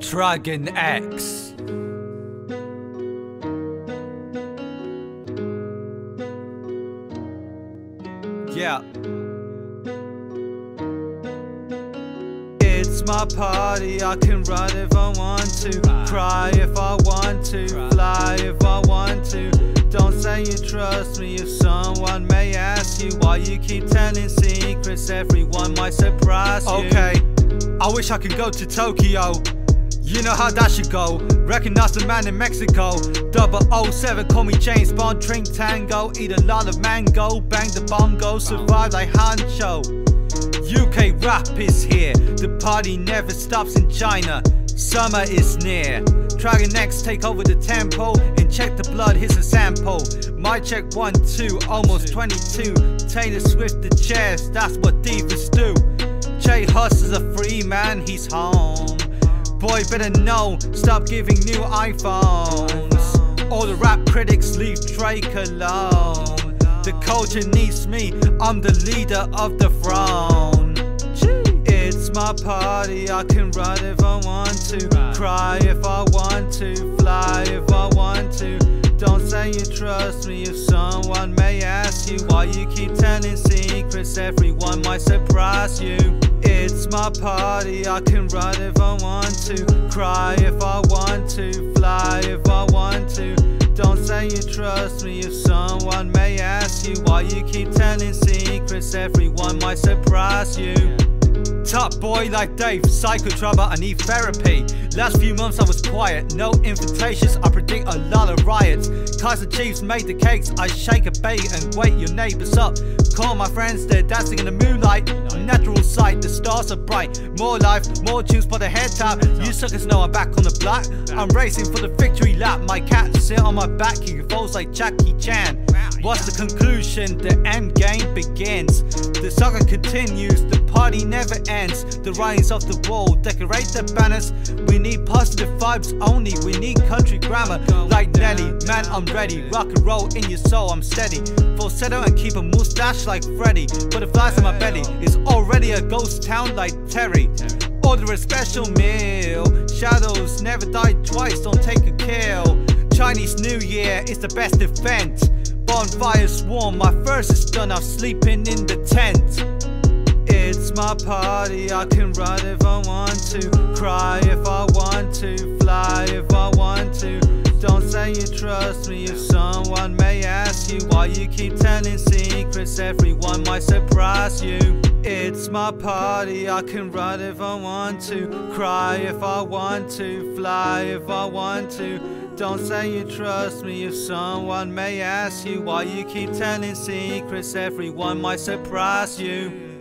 Dragon X. Yeah. It's my party, I can run if I want to, cry if I want to, fly if I want to. Don't say you trust me if someone may ask you why you keep telling secrets. Everyone might surprise you. Okay, I wish I could go to Tokyo. You know how that should go. Recognize the man in Mexico. Double 07, call me James Bond. Drink tango, eat a lot of mango. Bang the bongo, survive like Hancho. UK rap is here. The party never stops in China. Summer is near. Dragon X take over the tempo and check the blood. Here's a sample. My check one two, almost 22. Taylor Swift the chairs. That's what divas do. A free man. He's home. Boy, better know, stop giving new iPhones. All the rap critics leave Drake alone. The culture needs me, I'm the leader of the throne. It's my party, I can run if I want to, cry if I want to, fly if I want to. Don't say you trust me if someone may ask you why you keep telling secrets. Everyone might surprise you. It's my party, I can run if I want to, cry if I want to, fly if I want to. Don't say you trust me if someone may ask you why you keep telling secrets. Everyone might surprise you. Top boy like Dave, psycho trouble, I need therapy. Last few months I was quiet, no invitations, I predict a lot of riots. Kaiser Chiefs made the cakes, I shake a bait and wake your neighbors up. Call my friends, they're dancing in the moonlight. Natural sight, the stars are bright. More life, more tunes for the head top. You suckers know I'm back on the block. I'm racing for the victory lap. My cat sit on my back, he falls like Jackie Chan. What's the conclusion? The end game begins. The saga continues, the party never ends. The writings of the wall decorate the banners. We need positive vibes only, we need country grammar. Like Nelly, man, I'm ready. Rock and roll in your soul, I'm steady. Falsetto and keep a mustache like Freddy. Butterflies in my belly, it's already a ghost town like Terry. Order a special meal. Shadows never die twice, don't take a kill. Chinese New Year is the best event. Bonfire swarm, my first is done, I'm sleeping in the tent. It's my party, I can run if I want to, cry if I want to, fly if I want to. Don't say you trust me why you keep telling secrets. Everyone might surprise you. It's my party, I can run if I want to, cry if I want to, fly if I want to. Don't say you trust me if someone may ask you why you keep telling secrets. Everyone might surprise you.